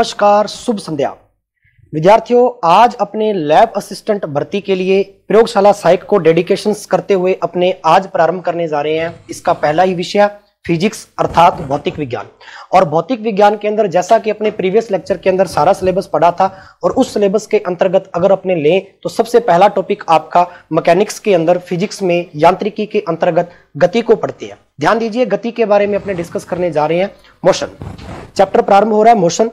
नमस्कार, शुभ संध्या। विद्यार्थियों, आज अपने लैब असिस्टेंट भर्ती के लिए प्रयोगशाला साइक को डेडिकेशन करते हुए अपने आज प्रारंभ करने जा रहे हैं। इसका पहला ही विषय फिजिक्स, अर्थात भौतिक विज्ञान। और भौतिक विज्ञान के अंदर, जैसा कि अपने प्रीवियस लेक्चर के अंदर सारा सिलेबस पढ़ा था, और उस सिलेबस के अंतर्गत अगर अपने लें तो सबसे पहला टॉपिक आपका मैकेनिक्स के अंदर, फिजिक्स में यांत्रिकी के अंतर्गत गति को पढ़ते हैं। ध्यान दीजिए, गति के बारे में अपने डिस्कस करने जा रहे हैं। मोशन। चैप्टर प्रारंभ हो रहा है मोशन।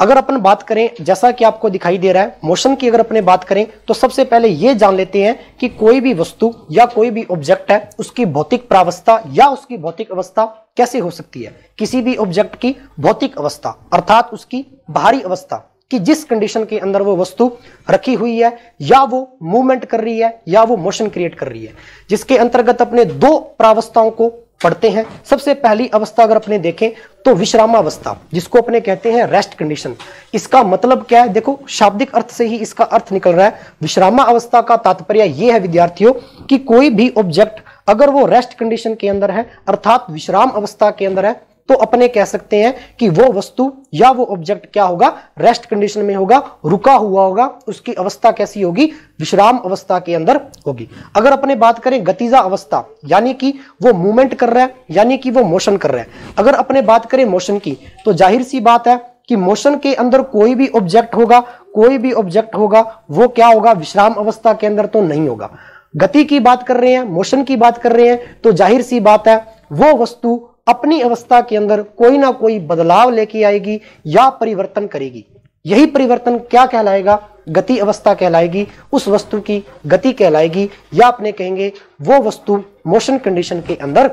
अगर अपन बात करें, जैसा कि आपको दिखाई दे रहा है मोशन की अगर अपने बात करें तो सबसे पहले यह जान लेते हैं कि कोई भी वस्तु या कोई भी ऑब्जेक्ट है, उसकी भौतिक प्रावस्था या उसकी भौतिक अवस्था कैसे हो सकती है? किसी भी ऑब्जेक्ट की भौतिक अवस्था, अर्थात उसकी बाहरी अवस्था, कि जिस कंडीशन के अंदर वो वस्तु रखी हुई है, या वो मूवमेंट कर रही है, या वो मोशन क्रिएट कर रही है। जिसके अंतर्गत अपने दो प्रावस्थाओं को पढ़ते हैं। सबसे पहली अवस्था अगर अपने देखें तो विश्रामावस्था, जिसको अपने कहते हैं रेस्ट कंडीशन इसका मतलब क्या है? देखो, शाब्दिक अर्थ से ही इसका अर्थ निकल रहा है। विश्रामा अवस्था का तात्पर्य यह है विद्यार्थियों, कि कोई भी ऑब्जेक्ट अगर वो रेस्ट कंडीशन के अंदर है, अर्थात विश्राम अवस्था के अंदर है तो अपने कह सकते हैं कि वो वस्तु या वो ऑब्जेक्ट क्या होगा? रेस्ट कंडीशन में होगा, रुका हुआ होगा, उसकी अवस्था कैसी होगी? विश्राम अवस्था के अंदर होगी। अगर अपने बात करें गतिजा अवस्था, यानी कि वो मूवमेंट कर रहा है, यानी कि वो मोशन कर रहा है। अगर अपने बात करें मोशन की तो ज़ाहिर सी बात है कि मोशन के अंदर कोई भी ऑब्जेक्ट होगा, कोई भी ऑब्जेक्ट होगा, वो क्या होगा? विश्राम अवस्था के अंदर तो नहीं होगा। गति की बात कर रहे हैं मोशन की बात कर रहे हैं तो ज़ाहिर सी बात है वो वस्तु अपनी अवस्था के अंदर कोई ना कोई बदलाव लेके आएगी या परिवर्तन करेगी। यही परिवर्तन क्या कहलाएगा? गति अवस्था कहलाएगी, उस वस्तु की गति कहलाएगी, या अपने कहेंगे, वो वस्तु मोशन कंडीशन के अंदर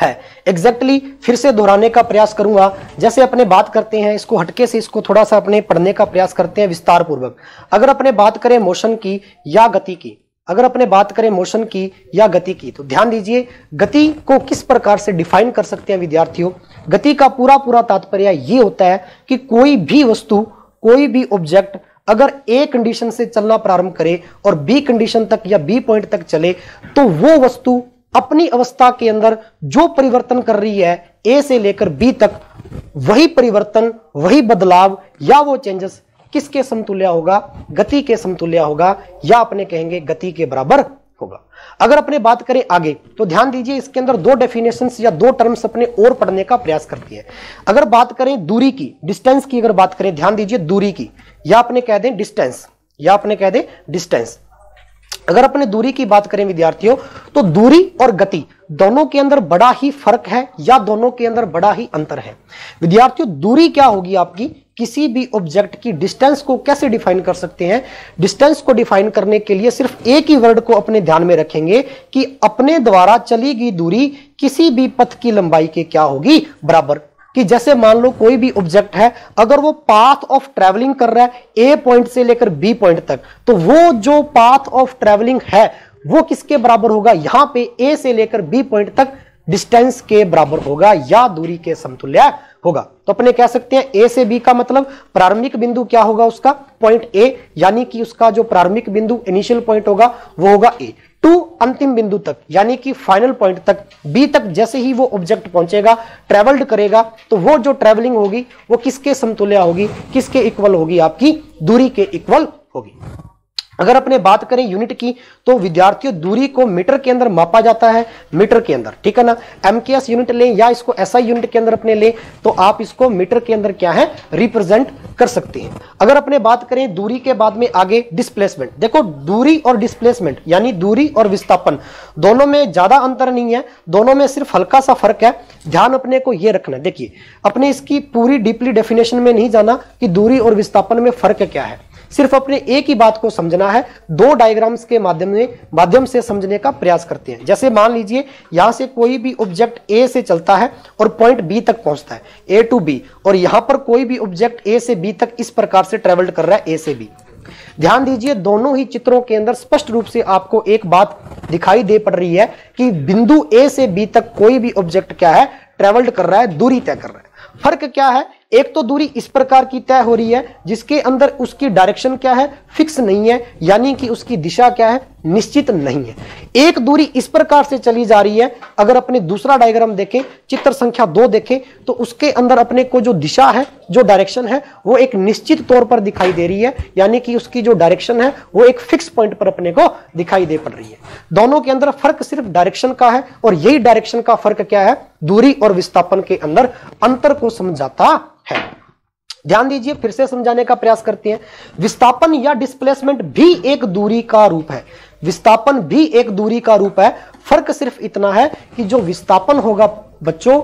है। एग्जैक्टली exactly फिर से दोहराने का प्रयास करूँगा। जैसे अपने बात करते हैं, इसको हटके से इसको थोड़ा सा अपने पढ़ने का प्रयास करते हैं विस्तार पूर्वक अगर अपने बात करें मोशन की या गति की अगर अपने बात करें मोशन की या गति की तो ध्यान दीजिए, गति को किस प्रकार से डिफाइन कर सकते हैं विद्यार्थियों? गति का पूरा पूरा तात्पर्य ये होता है कि कोई भी वस्तु, कोई भी ऑब्जेक्ट अगर ए कंडीशन से चलना प्रारंभ करे और बी कंडीशन तक या बी पॉइंट तक चले तो वो वस्तु अपनी अवस्था के अंदर जो परिवर्तन कर रही है ए से लेकर बी तक, वही परिवर्तन, वही बदलाव या वो चेंजेस किसके समतुल्य होगा? गति के समतुल्य होगा या अपने कहेंगे गति के बराबर होगा। अगर अपने बात करें आगे तो ध्यान दीजिए इसके अंदर दो डेफिनेशन या दो टर्म्स अपने और पढ़ने का प्रयास करती है। अगर बात करें दूरी की डिस्टेंस की अगर बात करें, ध्यान दीजिए दूरी की। या अपने कह दें डिस्टेंस या अपने कह दें डिस्टेंस अगर अपने दूरी की बात करें विद्यार्थियों तो दूरी और गति दोनों के अंदर बड़ा ही फ़र्क है या दोनों के अंदर बड़ा ही अंतर है। विद्यार्थियों, दूरी क्या होगी आपकी? किसी भी ऑब्जेक्ट की डिस्टेंस को कैसे डिफाइन कर सकते हैं? डिस्टेंस को डिफाइन करने के लिए सिर्फ़ एक ही वर्ड को अपने ध्यान में रखेंगे कि अपने द्वारा चली गई दूरी किसी भी पथ की लंबाई के क्या होगी? बराबर। कि जैसे मान लो कोई भी ऑब्जेक्ट है, अगर वो पाथ ऑफ़ ट्रेवलिंग कर रहा है ए पॉइंट से लेकर बी पॉइंट तक तो वो जो पाथ ऑफ़ ट्रेवलिंग है, वो किसके बराबर होगा? यहाँ पे ए से लेकर बी पॉइंट तक डिस्टेंस के बराबर होगा या दूरी के समतुल्य होगा। तो अपने कह सकते हैं ए से बी का मतलब प्रारंभिक बिंदु क्या होगा उसका? पॉइंट ए यानी कि उसका जो प्रारंभिक बिंदु इनिशियल पॉइंट होगा, वो होगा ए अंतिम बिंदु तक, यानी कि फाइनल पॉइंट तक बी तक जैसे ही वो ऑब्जेक्ट पहुंचेगा ट्रेवल्ड करेगा तो वो जो ट्रेवलिंग होगी, वो किसके समतुल्य होगी, किसके इक्वल होगी आपकी? दूरी के इक्वल होगी। अगर अपने बात करें यूनिट की तो विद्यार्थियों दूरी को मीटर के अंदर मापा जाता है, मीटर के अंदर, ठीक है ना? एमकेएस यूनिट लें या इसको एसआई यूनिट के अंदर अपने लें तो आप इसको मीटर के अंदर क्या है? रिप्रेजेंट कर सकते हैं। अगर अपने बात करें दूरी के बाद में आगे डिस्प्लेसमेंट देखो, दूरी और डिस्प्लेसमेंट यानी दूरी और विस्थापन, दोनों में ज़्यादा अंतर नहीं है, दोनों में सिर्फ़ हल्का सा फ़र्क है। ध्यान अपने को यह रखना, देखिए, अपने इसकी पूरी डीपली डेफिनेशन में नहीं जाना कि दूरी और विस्थापन में फ़र्क क्या है। सिर्फ़ अपने एक ही बात को समझना है, दो डायग्राम्स के माध्यम में माध्यम से समझने का प्रयास करते हैं। जैसे मान लीजिए, यहाँ से कोई भी ऑब्जेक्ट ए से चलता है और पॉइंट बी तक पहुँचता है ए टू बी और यहाँ पर कोई भी ऑब्जेक्ट ए से बी तक इस प्रकार से ट्रेवल्ड कर रहा है ए से बी ध्यान दीजिए, दोनों ही चित्रों के अंदर स्पष्ट रूप से आपको एक बात दिखाई दे पड़ रही है कि बिंदु ए से बी तक कोई भी ऑब्जेक्ट क्या है ट्रेवल्ड कर रहा है, दूरी तय कर रहा है। फ़र्क क्या है? एक तो दूरी इस प्रकार की तय हो रही है, जिसके अंदर उसकी डायरेक्शन क्या है? फिक्स नहीं है, यानी कि उसकी दिशा क्या है? निश्चित नहीं है। एक दूरी इस प्रकार से चली जा रही है, अगर अपने दूसरा डायग्राम देखें, चित्र संख्या दो देखें तो उसके अंदर अपने को जो दिशा है, जो डायरेक्शन है, वो एक निश्चित तौर पर दिखाई दे रही है, यानी कि उसकी जो डायरेक्शन है, वो एक फिक्स पॉइंट पर अपने को दिखाई दे पड़ रही है। दोनों के अंदर फ़र्क सिर्फ़ डायरेक्शन का है, और यही डायरेक्शन का फ़र्क क्या है? दूरी और विस्थापन के अंदर अंतर को समझाता है। ध्यान दीजिए, फिर से समझाने का प्रयास करते हैं। विस्थापन या डिस्प्लेसमेंट भी एक दूरी का रूप है। विस्थापन भी एक दूरी का रूप है। फ़र्क सिर्फ़ इतना है कि जो विस्थापन होगा बच्चों,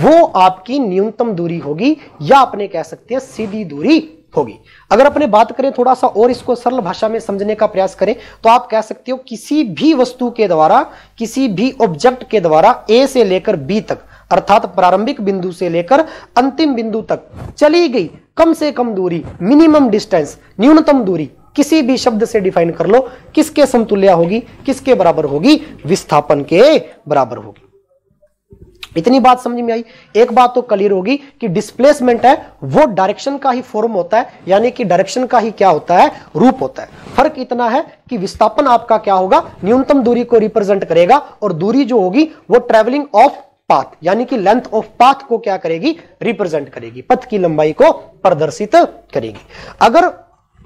वो आपकी न्यूनतम दूरी होगी या अपने कह सकते हैं सीधी दूरी। होगी। अगर अपने बात करें थोड़ा सा और इसको सरल भाषा में समझने का प्रयास करें तो आप कह सकते हो किसी भी वस्तु के द्वारा, किसी भी ऑब्जेक्ट के द्वारा ए से लेकर बी तक, अर्थात प्रारंभिक बिंदु से लेकर अंतिम बिंदु तक चली गई, कम से कम दूरी मिनिमम डिस्टेंस न्यूनतम दूरी, किसी भी शब्द से डिफाइन कर लो, किसके समतुल्य होगी, किसके बराबर होगी, विस्थापन के बराबर होगी। इतनी बात समझ में आई। एक बात तो क्लियर होगी कि डिस्प्लेसमेंट है, वो डायरेक्शन का ही फॉर्म होता है, यानी कि डायरेक्शन का ही क्या होता है? रूप होता है। फ़र्क इतना है कि विस्थापन आपका क्या होगा? न्यूनतम दूरी को रिप्रेजेंट करेगा और दूरी जो होगी, वो ट्रेवलिंग ऑफ़ पाथ यानी कि लेंथ ऑफ़ पाथ को क्या करेगी? रिप्रेजेंट करेगी। पथ की लंबाई को प्रदर्शित करेगी। अगर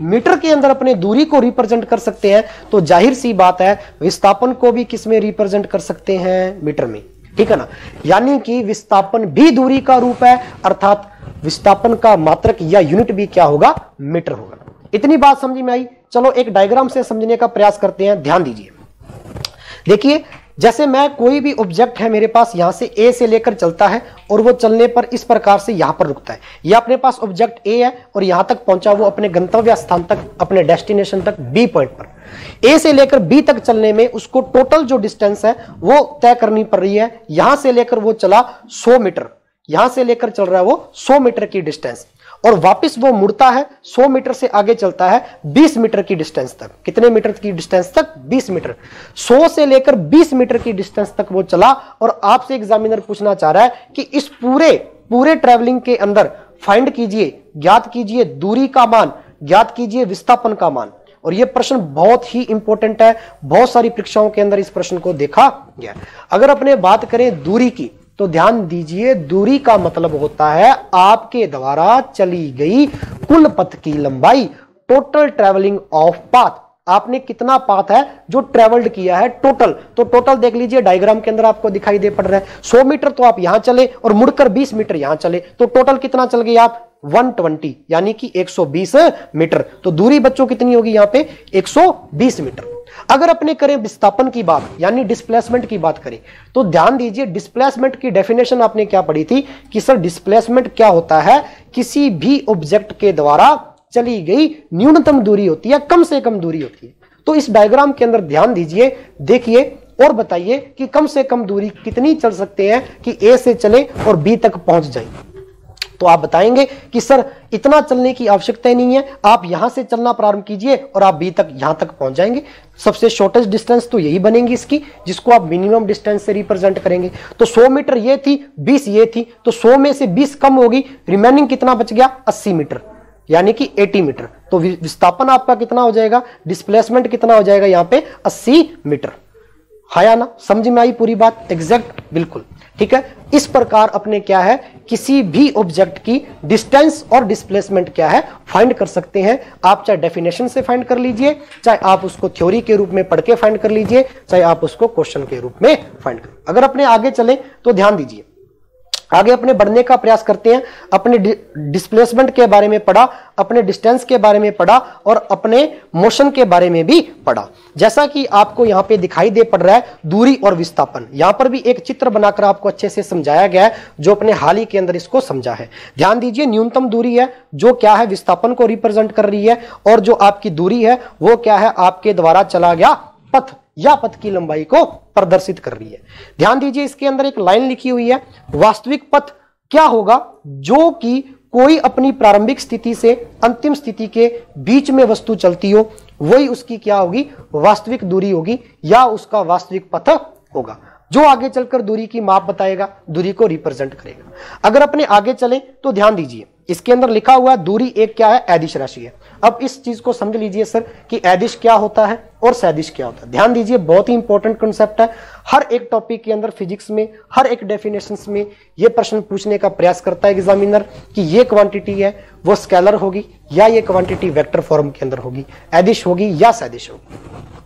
मीटर के अंदर अपने दूरी को रिप्रेजेंट कर सकते हैं तो ज़ाहिर सी बात है, विस्थापन को भी किसमें रिप्रेजेंट कर सकते हैं? मीटर में। ठीक है ना? यानी कि विस्थापन भी दूरी का रूप है, अर्थात विस्थापन का मात्रक या यूनिट भी क्या होगा? मीटर होगा। इतनी बात समझ में आई? चलो एक डायग्राम से समझने का प्रयास करते हैं, ध्यान दीजिए। देखिए, जैसे मैं कोई भी ऑब्जेक्ट है मेरे पास यहाँ से ए से लेकर चलता है और वो चलने पर इस प्रकार से यहाँ पर रुकता है। ये अपने पास ऑब्जेक्ट ए है और यहाँ तक पहुँचा वो अपने गंतव्य स्थान तक, अपने डेस्टिनेशन तक बी पॉइंट पर। ए से लेकर बी तक चलने में उसको टोटल जो डिस्टेंस है, वो तय करनी पड़ रही है। यहाँ से लेकर वो चला 100 मीटर। यहाँ से लेकर चल रहा है वो 100 मीटर की डिस्टेंस और वापस वो मुड़ता है 100 मीटर से आगे चलता है 20 मीटर की डिस्टेंस तक। कितने मीटर की डिस्टेंस तक? 20 मीटर। 100 से लेकर 20 मीटर की डिस्टेंस तक वो चला और आपसे एग्जामिनर पूछना चाह रहा है कि इस पूरे पूरे ट्रेवलिंग के अंदर फाइंड कीजिए, ज्ञात कीजिए दूरी का मान, ज्ञात कीजिए विस्थापन का मान। और यह प्रश्न बहुत ही इंपॉर्टेंट है। बहुत सारी परीक्षाओं के अंदर इस प्रश्न को देखा गया। अगर अपने बात करें दूरी की तो ध्यान दीजिए, दूरी का मतलब होता है आपके द्वारा चली गई कुल पथ की लंबाई टोटल ट्रेवलिंग ऑफ़ पाथ आपने कितना पाथ है जो ट्रेवल्ड किया है टोटल तो टोटल देख लीजिए डायग्राम के अंदर आपको दिखाई दे पड़ रहा है। 100 मीटर तो आप यहाँ चले और मुड़कर 20 मीटर यहाँ चले। तो टोटल कितना चल गए आप? 120, यानी कि 120 मीटर। तो दूरी बच्चों कितनी होगी यहाँ पे? 120 मीटर। अगर अपने करें विस्थापन की बात, यानी डिस्प्लेसमेंट की बात करें तो ध्यान दीजिए डिस्प्लेसमेंट की डेफिनेशन आपने क्या पढ़ी थी कि सर डिस्प्लेसमेंट क्या होता है? किसी भी ऑब्जेक्ट के द्वारा चली गई न्यूनतम दूरी होती है, कम से कम दूरी होती है। तो इस डायग्राम के अंदर ध्यान दीजिए, देखिए और बताइए कि कम से कम दूरी कितनी चल सकते हैं कि ए से चले और बी तक पहुँच जाए। तो आप बताएँगे कि सर, इतना चलने की आवश्यकता नहीं है। आप यहाँ से चलना प्रारंभ कीजिए और आप बी तक यहाँ तक पहुँच जाएँगे। सबसे शॉर्टेस्ट डिस्टेंस तो यही बनेगी इसकी, जिसको आप मिनिमम डिस्टेंस से रिप्रेजेंट करेंगे। तो 100 मीटर ये थी 20 ये थी तो 100 में से 20 कम होगी रिमेनिंग कितना बच गया? 80 मीटर, यानी कि 80 मीटर। तो विस्थापन आपका कितना हो जाएगा? डिस्प्लेसमेंट कितना हो जाएगा यहाँ पे? 80 मीटर। हाया ना, समझ में आई पूरी बात? एग्जैक्ट बिल्कुल। ठीक है? इस प्रकार अपने क्या है? किसी भी ऑब्जेक्ट की डिस्टेंस और डिस्प्लेसमेंट क्या है? फाइंड कर सकते हैं। आप चाहे डेफिनेशन से फाइंड कर लीजिए, चाहे आप उसको थ्योरी के रूप में पढ़ के फाइंड कर लीजिए, चाहे आप उसको क्वेश्चन के रूप में फाइंड कर अगर अपने आगे चले तो ध्यान दीजिए। आगे अपने बढ़ने का प्रयास करते हैं, अपने डिस्प्लेसमेंट के बारे में पढ़ा, अपने डिस्टेंस के बारे में पढ़ा और अपने मोशन के बारे में भी पढ़ा। जैसा कि आपको यहाँ पे दिखाई दे पड़ रहा है, दूरी और विस्थापन। यहाँ पर भी एक चित्र बनाकर आपको अच्छे से समझाया गया है, जो अपने हाल ही के अंदर इसको समझा है। ध्यान दीजिए, न्यूनतम दूरी है, जो क्या है, विस्थापन को रिप्रेजेंट कर रही है और जो आपकी दूरी है, वो क्या है, आपके द्वारा चला गया पथ। या पथ की लंबाई को प्रदर्शित कर रही है। ध्यान दीजिए, इसके अंदर एक लाइन लिखी हुई है, वास्तविक पथ क्या होगा जो कि कोई अपनी प्रारंभिक स्थिति से अंतिम स्थिति के बीच में वस्तु चलती हो, वही उसकी क्या होगी? वास्तविक दूरी होगी या उसका वास्तविक पथ होगा। जो आगे चलकर दूरी की माप बताएगा, दूरी को रिप्रेजेंट करेगा। अगर अपने आगे चले तो ध्यान दीजिए इसके अंदर लिखा हुआ है, दूरी एक क्या है? एदिश राशि है। अब इस चीज़ को समझ लीजिए सर कि एदिश क्या होता है और सैदिश क्या होता है। ध्यान दीजिए, बहुत ही इंपॉर्टेंट कॉन्सेप्ट है। हर एक टॉपिक के अंदर फिजिक्स में, हर एक डेफिनेशन में ये प्रश्न पूछने का प्रयास करता है एग्जामिनर कि ये क्वांटिटी है, वो स्केलर होगी या ये क्वांटिटी वेक्टर फॉर्म के अंदर होगी। एदिश होगी या सैदिश होगी।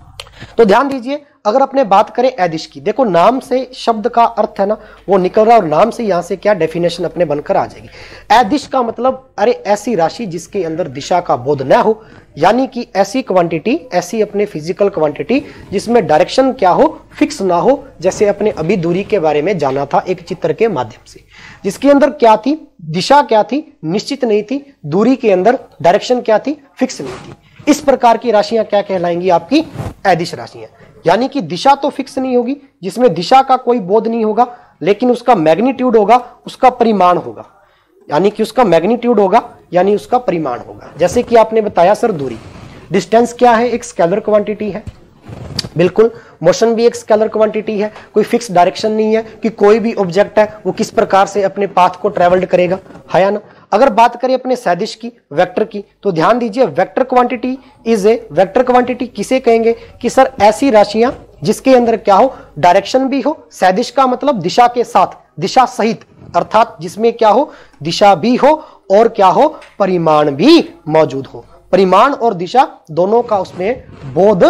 तो ध्यान दीजिए, अगर अपने बात करें एदिश की, देखो नाम से शब्द का अर्थ है ना, वो निकल रहा है और नाम से यहाँ से क्या डेफिनेशन अपने बनकर आ जाएगी। एदिश का मतलब अरे ऐसी राशि जिसके अंदर दिशा का बोध न हो, यानी कि ऐसी क्वांटिटी ऐसी अपने फ़िज़िकल क्वांटिटी जिसमें डायरेक्शन क्या हो फिक्स ना हो, जैसे अपने अभी दूरी के बारे में जाना था एक चित्र के माध्यम से। जिसके अंदर क्या थी, दिशा क्या थी, निश्चित नहीं थी, दूरी के अंदर डायरेक्शन क्या थी फिक्स नहीं थी। इस प्रकार की राशियाँ क्या कहलाएँगी? आपकी एदिश राशियाँ। यानी कि दिशा तो फिक्स नहीं होगी, जिसमें दिशा का कोई बोध नहीं होगा, लेकिन उसका मैग्नीट्यूड होगा, उसका परिमाण होगा। यानी कि उसका मैग्नीट्यूड होगा, यानी उसका परिमाण होगा। जैसे कि आपने बताया सर, दूरी। डिस्टेंस क्या है? एक स्केलर क्वांटिटी है। बिल्कुल, मोशन भी एक स्केलर क्वांटिटी है। कोई फिक्स डायरेक्शन नहीं है कि कोई भी ऑब्जेक्ट है, वो किस प्रकार से अपने पाथ को ट्रेवल्ड करेगा। है ना? अगर बात करें अपने सैदिश की, वेक्टर की तो ध्यान दीजिए vector quantity is a vector quantity किसे कहेंगे कि सर ऐसी राशियाँ जिसके अंदर क्या हो डायरेक्शन भी हो, सैदिश का मतलब दिशा के साथ, दिशा सहित, अर्थात जिसमें क्या हो, दिशा भी हो और क्या हो, परिमाण भी मौजूद हो। परिमाण और दिशा दोनों का उसमें बोध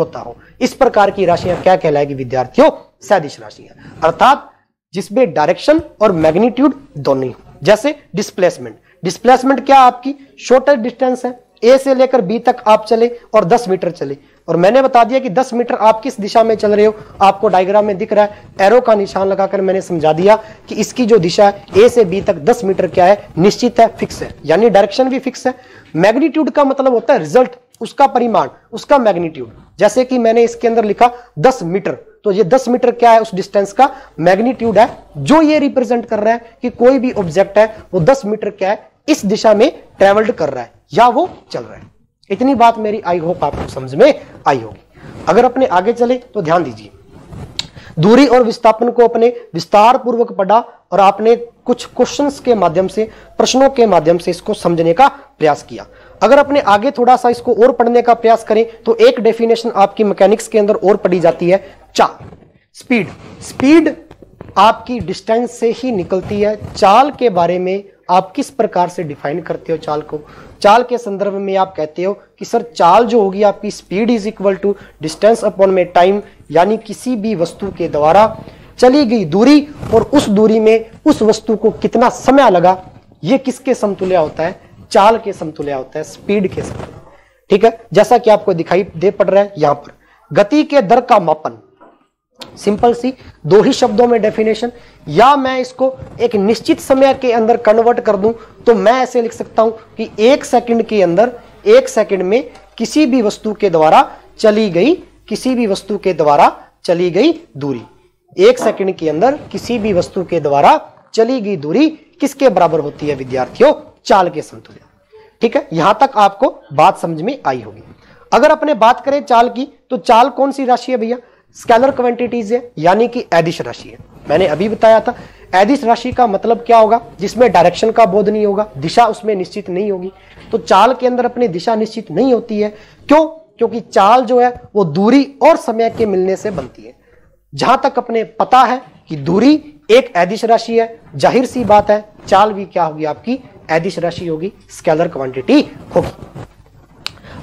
होता हो। इस प्रकार की राशियाँ क्या कहलाएगी विद्यार्थियों? सैदिश राशियाँ। अर्थात जिसमें डायरेक्शन और मैग्नीट्यूड दोनों ही हो। जैसे डिस्प्लेसमेंट डिस्प्लेसमेंट क्या आपकी? शॉर्टर डिस्टेंस है. ए से लेकर बी तक आप चले और 10 मीटर चले। और मैंने बता दिया कि 10 मीटर आप किस दिशा में चल रहे हो? आपको डायग्राम में दिख रहा है। एरो का निशान लगाकर मैंने समझा दिया कि इसकी जो दिशा है ए से बी तक 10 मीटर क्या है? निश्चित है फिक्स है। यानी डायरेक्शन भी फिक्स है। मैग्नीट्यूड का मतलब होता है रिज़ल्ट उसका परिमाण, उसका मैग्नीट्यूड जैसे कि मैंने इसके अंदर लिखा 10 मीटर तो ये 10 मीटर क्या है उस डिस्टेंस का? मैग्नीट्यूड है, जो ये रिप्रेजेंट कर रहा है कि कोई भी ऑब्जेक्ट है, वो 10 मीटर क्या है, इस दिशा में ट्रेवल्ड कर रहा है, या वो चल रहा है। इतनी बात मेरी आई होप आपको समझ में आई होगी। अगर अपने आगे चले तो ध्यान दीजिए। दूरी और विस्थापन को अपने विस्तार पूर्वक पढ़ा और आपने कुछ क्वेश्चंस के माध्यम से, प्रश्नों के माध्यम से इसको समझने का प्रयास किया। अगर अपने आगे थोड़ा सा इसको और पढ़ने का प्रयास करें तो एक डेफिनेशन आपकी मैकेनिक्स के अंदर और पढ़ी जाती है, चाल। स्पीड स्पीड आपकी डिस्टेंस से ही निकलती है। चाल के बारे में आप किस प्रकार से डिफाइन करते हो चाल को? चाल के संदर्भ में आप कहते हो कि, सर, चाल जो होगी आपकी speed is equal to distance upon में टाइम यानी किसी भी वस्तु के द्वारा चली गई दूरी और उस दूरी में उस वस्तु को कितना समय लगा, ये किसके समतुल्य होता है? चाल के समतुल्य होता है स्पीड के समतुल्य। ठीक है? जैसा कि आपको दिखाई दे पड़ रहा है यहाँ पर। गति के दर का मापन। सिंपल सी, दो ही शब्दों में डेफिनेशन या मैं इसको एक निश्चित समय के अंदर कन्वर्ट कर दूँ तो मैं ऐसे लिख सकता हूँ कि एक सेकंड के अंदर, एक सेकंड में किसी भी वस्तु के द्वारा चली गई, किसी भी वस्तु के द्वारा चली गई दूरी। एक सेकंड के अंदर किसी भी वस्तु के द्वारा चली गई दूरी किसके बराबर होती है, विद्यार्थियों? चाल के समतुल्य ठीक है? यहाँ तक आपको बात समझ में आई होगी। अगर अपने बात करें चाल की तो चाल कौन सी राशि है भैया? स्केलर क्वांटिटीज है, यानी कि एदिश राशि है। मैंने अभी बताया था एदिश राशि का मतलब क्या होगा? जिसमें डायरेक्शन का बोध नहीं होगा, दिशा उसमें निश्चित नहीं होगी। तो चाल के अंदर अपनी दिशा निश्चित नहीं होती है। क्यों? क्योंकि चाल जो है, वो दूरी और समय के मिलने से बनती है। जहाँ तक अपने पता है कि दूरी एक एदिश राशि है, ज़ाहिर सी बात है, चाल भी क्या होगी आपकी? एदिश राशि होगी स्केलर क्वांटिटी होगी।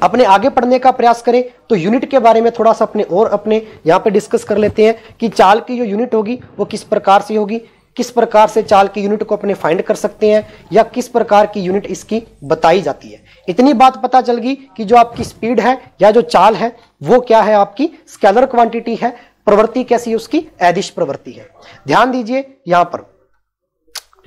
अपने आगे पढ़ने का प्रयास करें तो यूनिट के बारे में थोड़ा सा अपने और अपने यहाँ पे डिस्कस कर लेते हैं कि चाल की जो यूनिट होगी, वो किस प्रकार से होगी, किस प्रकार से चाल की यूनिट को अपने फाइंड कर सकते हैं, या किस प्रकार की यूनिट इसकी बताई जाती है। इतनी बात पता चल गई कि जो आपकी स्पीड है, या जो चाल है, वो क्या है आपकी? स्केलर क्वांटिटी है, प्रवृत्ति कैसी उसकी? एदिश प्रवृत्ति है। ध्यान दीजिए यहाँ पर।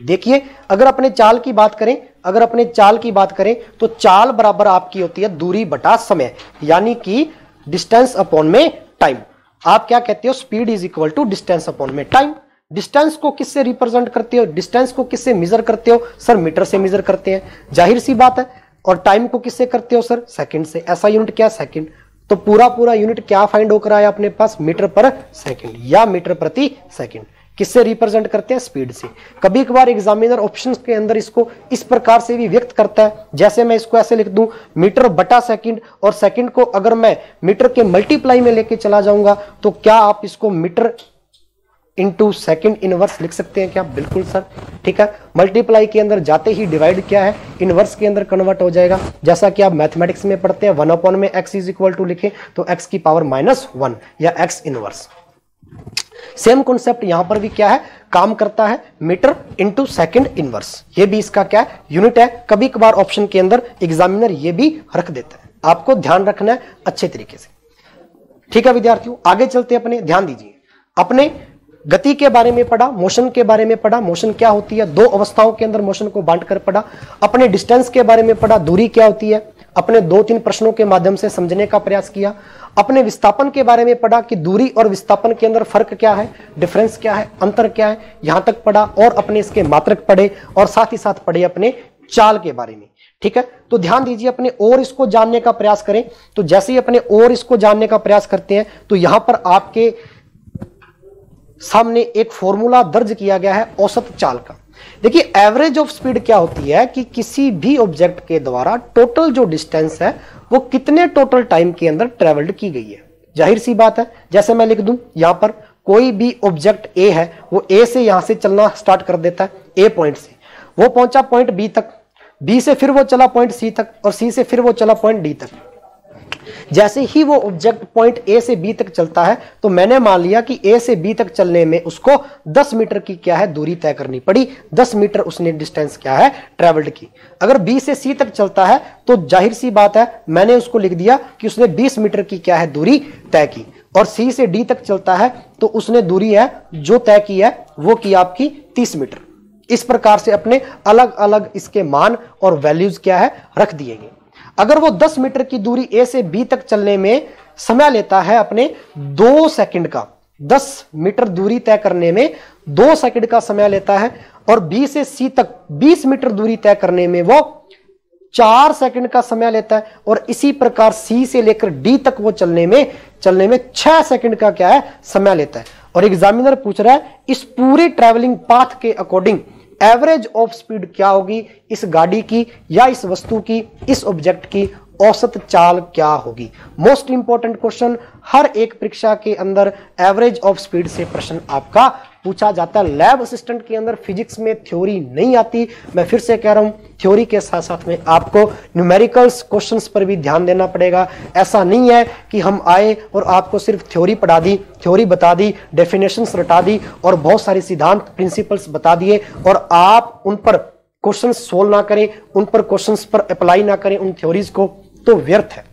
देखिए, अगर अपने चाल की बात करें, अगर अपने चाल की बात करें तो चाल बराबर आपकी होती है दूरी बटा समय, यानी कि डिस्टेंस अपॉन में टाइम आप क्या कहते हो? Speed is equal to distance upon में टाइम डिस्टेंस को किससे रिप्रेजेंट करते हो? डिस्टेंस को किससे मेजर करते हो? सर मीटर से मेजर करते हैं। ज़ाहिर सी बात है। और टाइम को किससे करते हो सर सेकंड से। ऐसा यूनिट क्या सेकंड तो पूरा पूरा यूनिट क्या फाइंड होकर आया अपने पास? मीटर पर सेकंड या मीटर प्रति सेकंड किससे रिप्रेजेंट करते हैं? स्पीड से। कभी कभार एग्जामिनर ऑप्शन के अंदर इसको इस प्रकार से भी व्यक्त करता है, जैसे मैं इसको ऐसे लिख दूँ, मीटर बटा सेकंड और सेकंड को अगर मैं मीटर के मल्टीप्लाई में लेके चला जाऊँगा तो क्या आप इसको मीटर इंटू सेकेंड इनवर्स लिख सकते हैं क्या? बिल्कुल सर। ठीक है? मल्टीप्लाई के अंदर जाते ही डिवाइड क्या है? इनवर्स के अंदर कन्वर्ट हो जाएगा। जैसा कि आप मैथमेटिक्स में पढ़ते हैं वन अपॉन में एक्स इज़ इक्वल टू लिखे तो एक्स की पावर माइनस वन या एक्स इनवर्स सेम कॉन्सेप्ट यहाँ पर भी क्या है? काम करता है मीटर इंटू सेकेंड इनवर्स ये भी इसका क्या है? यूनिट है। कभी कभार ऑप्शन के अंदर एग्जामिनर ये भी रख देता है। आपको ध्यान रखना है अच्छे तरीके से। ठीक है विद्यार्थियों? आगे चलते अपने। ध्यान दीजिए। अपने गति के बारे में पढ़ा मोशन के बारे में पढ़ा। मोशन क्या होती है? दो अवस्थाओं के अंदर मोशन को बांट कर पढ़ा। अपने डिस्टेंस के बारे में पढ़ा। दूरी क्या होती है? अपने दो तीन प्रश्नों के माध्यम से समझने का प्रयास किया। अपने विस्थापन के बारे में पढ़ा कि दूरी और विस्थापन के अंदर फ़र्क क्या है डिफरेंस क्या है, अंतर क्या है, यहाँ तक पढ़ा और अपने इसके मात्रक पढ़े और साथ ही साथ पढ़े अपने चाल के बारे में। ठीक है? तो ध्यान दीजिए अपने और इसको जानने का प्रयास करें। तो जैसे ही अपने और इसको जानने का प्रयास करते हैं तो यहाँ पर आपके सामने एक फॉर्मूला दर्ज किया गया है औसत चाल का। देखिए एवरेज ऑफ़ स्पीड क्या होती है कि किसी भी ऑब्जेक्ट के द्वारा टोटल जो डिस्टेंस है, वो कितने टोटल टाइम के अंदर ट्रेवल्ड की गई है? ज़ाहिर सी बात है, जैसे मैं लिख दूँ, यहाँ पर कोई भी ऑब्जेक्ट ए है, वो ए से यहाँ से चलना स्टार्ट कर देता है ए पॉइंट से। वो पहुँचा पॉइंट बी तक बी से फिर वो चला पॉइंट सी तक, और सी से फिर वो चला पॉइंट डी तक। जैसे ही वो ऑब्जेक्ट पॉइंट ए से बी तक चलता है तो मैंने मान लिया कि ए से बी तक चलने में उसको 10 मीटर की क्या है दूरी तय करनी पड़ी। 10 मीटर उसने डिस्टेंस क्या है? ट्रेवल्ड की। अगर बी से सी तक चलता है तो ज़ाहिर सी बात है, मैंने उसको लिख दिया कि उसने 20 मीटर की क्या है दूरी तय की। और सी से डी तक चलता है तो उसने दूरी है, जो तय की है, वो की आपकी तीस मीटर। इस प्रकार से अपने अलग अलग इसके मान और वैल्यूज़ क्या है रख दिए गए। अगर वो 10 मीटर की दूरी ए से बी तक चलने में समय लेता है अपने दो सेकंड का 10 मीटर दूरी तय करने में दो सेकंड का समय लेता है और बी से सी तक 20 मीटर दूरी तय करने में वो चार सेकंड का समय लेता है और इसी प्रकार सी से लेकर डी तक वो चलने में चलने में छह सेकंड का क्या है, समय लेता है। और एग्जामिनर पूछ रहा है, इस पूरे ट्रेवलिंग पाथ के अकॉर्डिंग एवरेज ऑफ़ स्पीड क्या होगी? इस गाड़ी की या इस वस्तु की, इस ऑब्जेक्ट की औसत चाल क्या होगी? मोस्ट इंपॉर्टेंट क्वेश्चन हर एक परीक्षा के अंदर एवरेज ऑफ़ स्पीड से प्रश्न आपका पूछा जाता है। लैब असिस्टेंट के अंदर फिजिक्स में थ्योरी नहीं आती। मैं फिर से कह रहा हूँ थ्योरी के साथ साथ में आपको न्यूमेरिकल्स क्वेश्चंस पर भी ध्यान देना पड़ेगा। ऐसा नहीं है कि हम आए और आपको सिर्फ़ थ्योरी पढ़ा दी थ्योरी बता दी डेफिनेशन रटा दी और बहुत सारे सिद्धांत प्रिंसिपल्स बता दिए और आप उन पर क्वेश्चन सोल्व ना करें, उन पर क्वेश्चन पर अप्लाई ना करें, उन थ्योरीज को तो व्यर्थ है।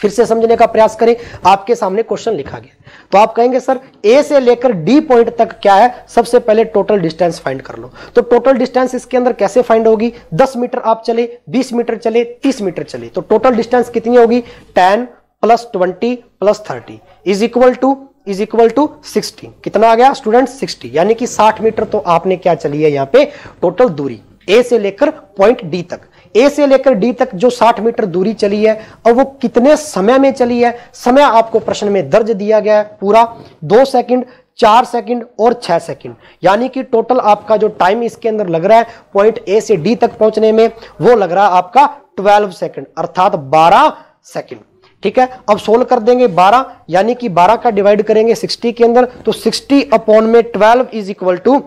फिर से समझने का प्रयास करें, आपके सामने क्वेश्चन लिखा गया। तो आप कहेंगे, सर ए से लेकर डी पॉइंट तक क्या है? सबसे पहले टोटल डिस्टेंस फाइंड कर लो। तो टोटल डिस्टेंस इसके अंदर कैसे फाइंड होगी? 10 मीटर आप चले 20 मीटर चले 30 मीटर चले। तो टोटल डिस्टेंस कितनी होगी? 10 plus 20 plus 30 is equal to is equal to 60 कितना आ गया? स्टूडेंट 60 यानी कि 60 मीटर तो आपने क्या चली है यहाँ पे? टोटल दूरी। ए से लेकर पॉइंट डी तक। ए से लेकर डी तक जो 60 मीटर दूरी चली है, और वो कितने समय में चली है, समय आपको प्रश्न में दर्ज दिया गया है पूरा। दो सेकंड, चार सेकंड और छह सेकंड। यानी कि टोटल आपका जो टाइम इसके अंदर लग रहा है, पॉइंट ए से डी तक पहुँचने में, वो लग रहा है आपका 12 सेकंड, अर्थात 12 सेकंड। ठीक है? अब सोल्व कर देंगे 12 यानी कि 12 का डिवाइड करेंगे 60 के अंदर तो 60 अपॉन में 12 is equal to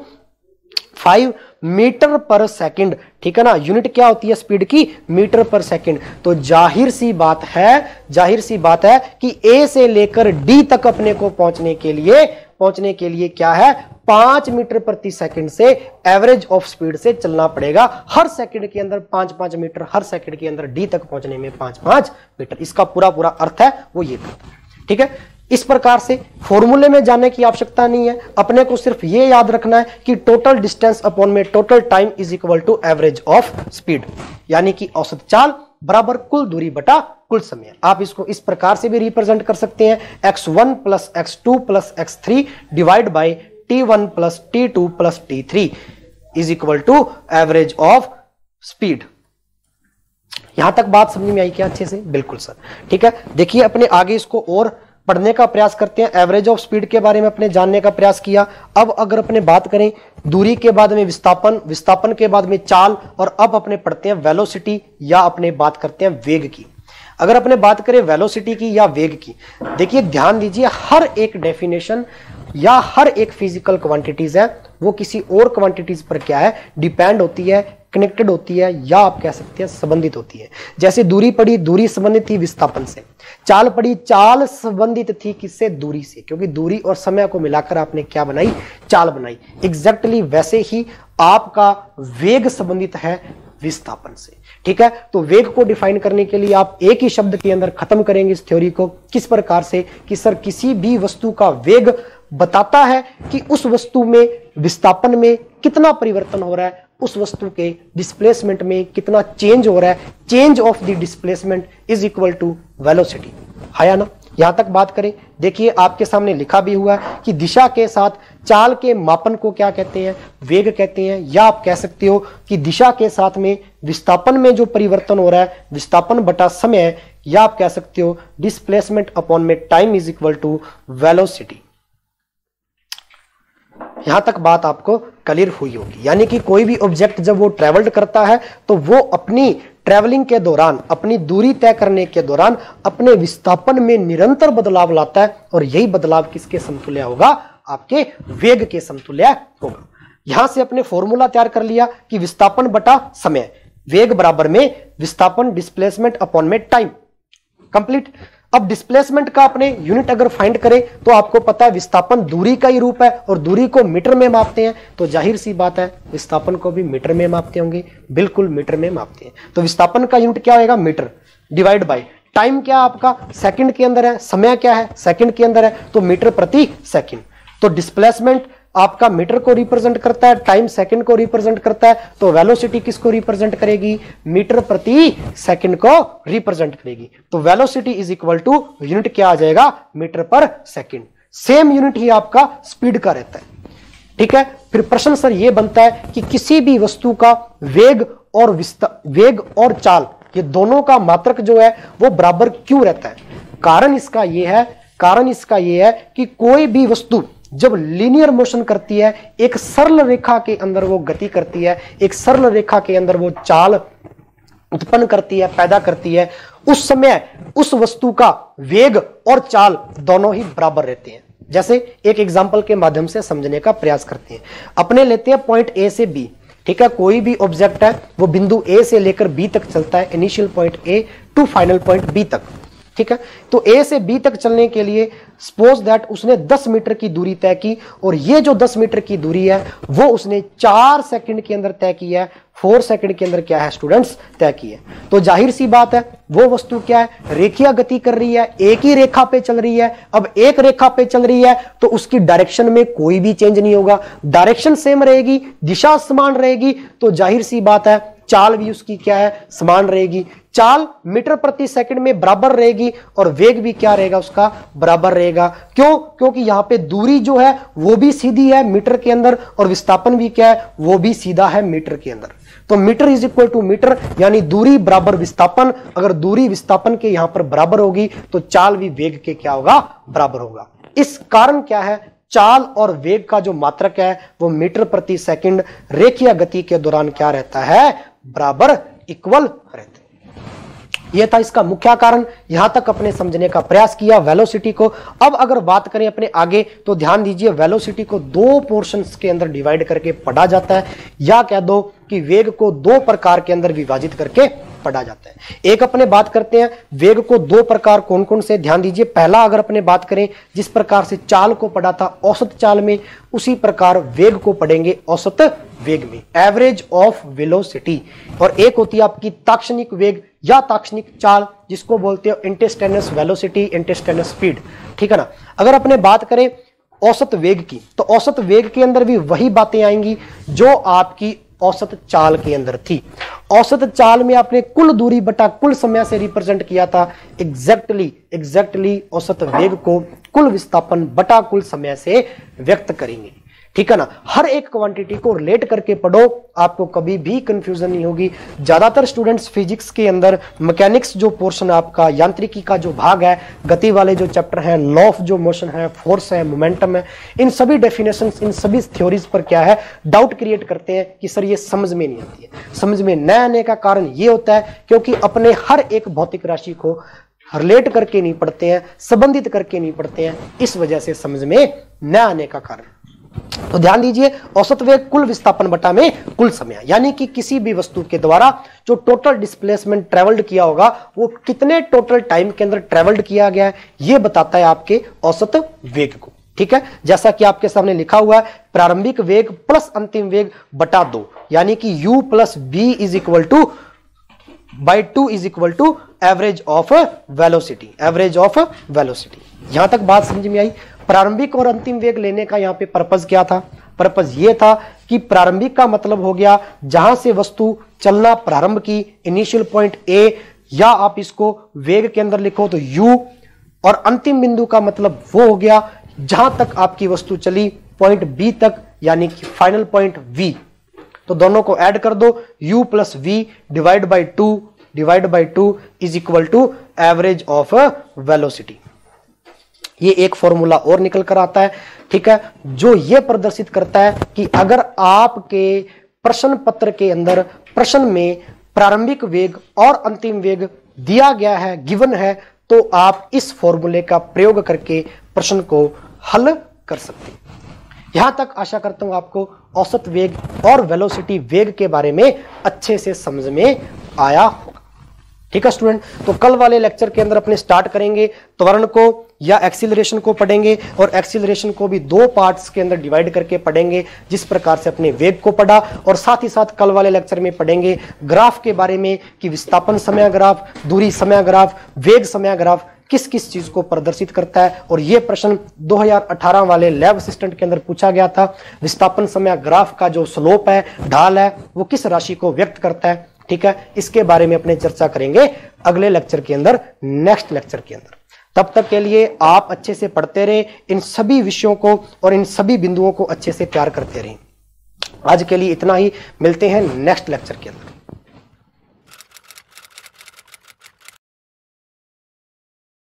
five metre पर सेकंड, ठीक है ना? यूनिट क्या होती है स्पीड की? मीटर पर सेकंड। तो ज़ाहिर सी बात है, ज़ाहिर सी बात है कि ए से लेकर डी तक अपने को पहुँचने के लिए, पहुँचने के लिए क्या है? पाँच मीटर प्रति सेकंड से एवरेज ऑफ़ स्पीड से चलना पड़ेगा। हर सेकंड के अंदर पाँच पाँच मीटर, हर सेकंड के अंदर डी तक पहुँचने में पाँच पाँच मीटर। इसका पूरा पूरा अर्थ है वो ये ठीक है? इस प्रकार से फॉर्मूले में जाने की आवश्यकता नहीं है। अपने को सिर्फ़ ये याद रखना है कि टोटल डिस्टेंस अपॉन में total time is equal to average of speed यानी कि औसत चाल बराबर कुल दूरी बटा कुल समय। आप इसको इस प्रकार से भी रिप्रेजेंट कर सकते हैं। X one plus X two plus X three divide by T one plus T two plus T three is equal to average of speed यहाँ तक बात समझ में आई क्या अच्छे से? बिल्कुल, सर। ठीक है? देखिए, अपने आगे इसको और पढ़ने का प्रयास करते हैं एवरेज ऑफ़ स्पीड के बारे में अपने जानने का प्रयास किया। अब अगर अपने बात करें, दूरी के बाद में विस्थापन विस्थापन के बाद में चाल, और अब अपने पढ़ते हैं वेलोसिटी या अपने बात करते हैं वेग की। अगर अपने बात करें वेलोसिटी की या वेग की, देखिए ध्यान दीजिए, हर एक डेफिनेशन या हर एक फ़िज़िकल क्वांटिटीज है, वो किसी और क्वांटिटीज पर क्या है? डिपेंड होती है कनेक्टेड होती है या आप कह सकते हैं संबंधित होती है। जैसे दूरी पड़ी, दूरी संबंधित थी विस्थापन से। चाल पड़ी, चाल संबंधित थी किससे? दूरी से। क्योंकि दूरी और समय को मिलाकर आपने क्या बनाई? चाल बनाई। एग्जैक्टली वैसे ही आपका वेग संबंधित है विस्थापन से। ठीक है? तो वेग को डिफाइन करने के लिए आप एक ही शब्द के अंदर खत्म करेंगे इस थ्योरी को। किस प्रकार से? कि सर, किसी भी वस्तु का वेग बताता है कि उस वस्तु में, विस्थापन में कितना परिवर्तन हो रहा है। उस वस्तु के डिस्प्लेसमेंट में कितना चेंज हो रहा है? Change of the displacement is equal to velocity है ना? यहाँ तक बात करें। देखिए, आपके सामने लिखा भी हुआ है कि दिशा के साथ चाल के मापन को क्या कहते हैं? वेग कहते हैं। या आप कह सकते हो कि दिशा के साथ में विस्थापन में जो परिवर्तन हो रहा है, विस्थापन बटा समय या आप कह सकते हो डिस्प्लेसमेंट अपॉन में time is equal to velocity यहाँ तक बात आपको क्लियर हुई होगी। यानी कि कोई भी ऑब्जेक्ट जब वो ट्रेवल्ड करता है तो वो अपनी ट्रेवलिंग के दौरान, अपनी दूरी तय करने के दौरान, अपने विस्थापन में निरंतर बदलाव लाता है और यही बदलाव किसके समतुल्य होगा? आपके वेग के समतुल्य होगा। यहाँ से अपने फॉर्मूला तैयार कर लिया कि विस्थापन बटा समय। वेग बराबर में विस्थापन डिस्प्लेसमेंट अपॉन में टाइम कंप्लीट अब डिस्प्लेसमेंट का अपने यूनिट अगर फाइंड करें तो आपको पता है विस्थापन दूरी का ही रूप है और दूरी को मीटर में मापते हैं। तो ज़ाहिर सी बात है, विस्थापन को भी मीटर में मापते होंगे, बिल्कुल मीटर में मापते हैं। तो विस्थापन का यूनिट क्या होगा मीटर डिवाइड बाई टाइम क्या आपका? सेकंड के अंदर है, समय क्या है? सेकंड के अंदर है तो मीटर प्रति सेकंड तो डिस्प्लेसमेंट आपका मीटर को रिप्रेजेंट करता है, टाइम सेकंड को रिप्रेजेंट करता है तो वेलोसिटी किसको रिप्रेजेंट करेगी? मीटर प्रति सेकंड को रिप्रेजेंट करेगी। तो velocity is equal to unit क्या आ जाएगा? मीटर पर सेकंड। सेम यूनिट ही आपका स्पीड का रहता है। ठीक है? फिर प्रश्न सर यह बनता है कि किसी भी वस्तु का वेग और वेग और चाल, ये दोनों का मात्रक जो है, वो बराबर क्यों रहता है? कारण इसका यह है, कारण इसका यह है कि कोई भी वस्तु जब लीनियर मोशन करती है, एक सरल रेखा के अंदर वो गति करती है, एक सरल रेखा के अंदर वो चाल उत्पन्न करती है, पैदा करती है, उस समय उस वस्तु का वेग और चाल दोनों ही बराबर रहते हैं। जैसे एक एग्ज़ाम्पल के माध्यम से समझने का प्रयास करते हैं। अपने लेते हैं पॉइंट ए से बी ठीक है, कोई भी ऑब्जेक्ट है, वो बिंदु ए से लेकर बी तक चलता है initial point A to final point B तक। ठीक है तो ए से बी तक चलने के लिए सपोज़ दैट उसने 10 मीटर की दूरी तय की और ये जो 10 मीटर की दूरी है, वो उसने चार सेकंड के अंदर तय की है। फोर सेकंड के अंदर क्या है स्टूडेंट्स तय की है। तो ज़ाहिर सी बात है, वो वस्तु क्या है, रेखिया गति कर रही है, एक ही रेखा पे चल रही है। अब एक रेखा पे चल रही है तो उसकी डायरेक्शन में कोई भी चेंज नहीं होगा। डायरेक्शन सेम रहेगी, दिशा समान रहेगी। तो ज़ाहिर सी बात है, चाल भी उसकी क्या है, समान रहेगी। चाल मीटर प्रति सेकंड में बराबर रहेगी और वेग भी क्या रहेगा उसका? बराबर रहेगा। क्यों? क्योंकि यहाँ पे दूरी जो है, वो भी सीधी है मीटर के अंदर और विस्थापन भी क्या है? वो भी सीधा है मीटर के अंदर। तो metre is equal to metre, यानी दूरी बराबर विस्थापन। अगर दूरी विस्थापन के यहाँ पर बराबर होगी तो चाल भी वेग के क्या होगा? बराबर होगा। इस कारण क्या है? चाल और वेग का जो मात्रक है, वो मीटर प्रति सेकंड रेखीय गति के दौरान क्या रहता है? बराबर इक्वल रहते यह था इसका मुख्य कारण। यहाँ तक अपने समझने का प्रयास किया वेलोसिटी को। अब अगर बात करें अपने आगे तो ध्यान दीजिए वेलोसिटी को दो पोर्शन के अंदर डिवाइड करके पढ़ा जाता है। या कह दो कि वेग को दो प्रकार के अंदर विभाजित करके पढ़ा जाता है। एक अपने बात करते हैं, वेग को दो प्रकार कौन कौन से? ध्यान दीजिए, पहला अगर अपने बात करें, जिस प्रकार से चाल को पढ़ा था औसत चाल में, उसी प्रकार वेग को पढ़ेंगे औसत वेग में। एवरेज ऑफ़ वेलोसिटी और एक होती है आपकी ताक्षणिक वेग या ताक्षणिक चाल, जिसको बोलते हो इंटेस्टेनस वेलोसिटी इंटेस्टेनस स्पीड ठीक है ना? अगर अपने बात करें औसत वेग की तो औसत वेग के अंदर भी वही बातें आएँगी, जो आपकी औसत चाल के अंदर थी। औसत चाल में आपने कुल दूरी बटा कुल समय से रिप्रेजेंट किया था। एग्जैक्टली एग्जैक्टली औसत वेग को कुल विस्थापन बटा कुल समय से व्यक्त करेंगे। ठीक है ना? हर एक क्वांटिटी को रिलेट करके पढ़ो, आपको कभी भी कंफ्यूजन नहीं होगी। ज़्यादातर स्टूडेंट्स फिजिक्स के अंदर मैकेनिक्स जो पोर्शन आपका, यांत्रिकी का जो भाग है, गति वाले जो चैप्टर है लॉ ऑफ़ जो मोशन है फोर्स है मोमेंटम है, इन सभी डेफिनेशन इन सभी थ्योरीज पर क्या है? डाउट क्रिएट करते हैं कि सर ये समझ में नहीं आती है। समझ में न आने का कारण ये होता है, क्योंकि अपने हर एक भौतिक राशि को रिलेट करके नहीं पढ़ते हैं, संबंधित करके नहीं पढ़ते हैं, इस वजह से समझ में न आने का कारण। तो ध्यान दीजिए औसत वेग कुल विस्थापन बटा में कुल समय, यानी कि किसी भी वस्तु के द्वारा जो टोटल डिस्प्लेसमेंट ट्रेवल्ड किया होगा, वो कितने टोटल टाइम के अंदर ट्रेवल्ड किया गया है, ये बताता है आपके औसत वेग को। ठीक है? जैसा कि आपके सामने लिखा हुआ है, प्रारंभिक वेग प्लस अंतिम वेग बटा दो, यानी कि u plus B is equal to by two is equal to average of velocity average of velocity यहाँ तक बात समझ में आई? प्रारंभिक और अंतिम वेग लेने का यहाँ पे पर्पज क्या था? पर्पज ये था कि प्रारंभिक का मतलब हो गया जहाँ से वस्तु चलना प्रारंभ की इनिशियल पॉइंट ए या आप इसको वेग के अंदर लिखो तो u और अंतिम बिंदु का मतलब वो हो गया जहाँ तक आपकी वस्तु चली पॉइंट बी तक यानी कि फाइनल पॉइंट v तो दोनों को ऐड कर दो, u plus V divide by two divide by two is equal to average of velocity ये एक फॉर्मूला और निकल कर आता है, ठीक है? जो ये प्रदर्शित करता है कि अगर आपके प्रश्न पत्र के अंदर प्रश्न में प्रारंभिक वेग और अंतिम वेग दिया गया है गिवन है तो आप इस फॉर्मूले का प्रयोग करके प्रश्न को हल कर सकते हैं। यहाँ तक आशा करता हूँ आपको औसत वेग और वेलोसिटी वेग के बारे में अच्छे से समझ में आया होगा। ठीक है स्टूडेंट तो कल वाले लेक्चर के अंदर अपने स्टार्ट करेंगे, त्वरण को या एक्सिलरेशन को पढ़ेंगे और एक्सिलरेशन को भी दो पार्ट्स के अंदर डिवाइड करके पढ़ेंगे, जिस प्रकार से अपने वेग को पढ़ा और साथ ही साथ कल वाले लेक्चर में पढ़ेंगे ग्राफ के बारे में कि विस्थापन समय ग्राफ दूरी समय ग्राफ वेग समय ग्राफ किस किस चीज़ को प्रदर्शित करता है? और यह प्रश्न 2018 वाले लैब असिस्टेंट के अंदर पूछा गया था। विस्थापन समय ग्राफ का जो स्लोप है, ढाल है, वो किस राशि को व्यक्त करता है? ठीक है? इसके बारे में अपने चर्चा करेंगे अगले लेक्चर के अंदर नेक्स्ट लेक्चर के अंदर। तब तक के लिए आप अच्छे से पढ़ते रहे, इन सभी विषयों को और इन सभी बिंदुओं को अच्छे से प्यार करते रहें। आज के लिए इतना ही, मिलते हैं नेक्स्ट लेक्चर के अंदर।